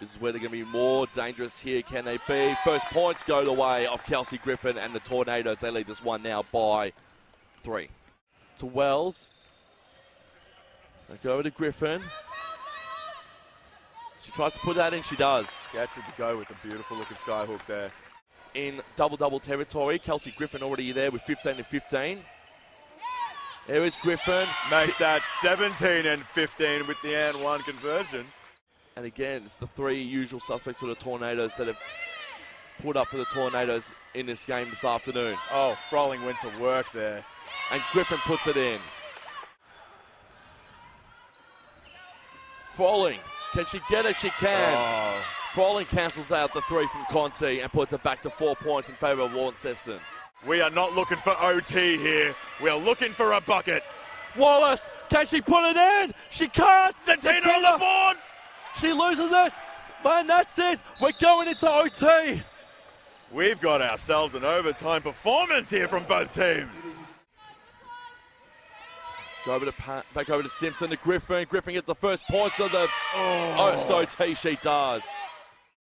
This is where they're going to be more dangerous here. Can they be? First points go the way of Kelsey Griffin and the Tornadoes. They lead this one now by three. To Wells. They go over to Griffin. She tries to put that in. She does. Gets it to go with the beautiful looking skyhook there. In double double territory. Kelsey Griffin already there with 15 and 15. There is Griffin. Make that 17 and 15 with the and one conversion. And again, it's the three usual suspects for the Tornadoes that have put up for the Tornadoes in this game this afternoon. Oh, Froling went to work there. And Griffin puts it in. Froling. Can she get it? She can. Oh, cancels out the three from Conti and puts it back to four points in favour of Launceston. we are not looking for OT here. We are looking for a bucket. Wallace, can she put it in? She can't. Santina on the board. She loses it. Man, that's it. We're going into OT. We've got ourselves an overtime performance here from both teams. Over to back over to Simpson to Griffin. Griffin gets the first points of the oh. OT. She does.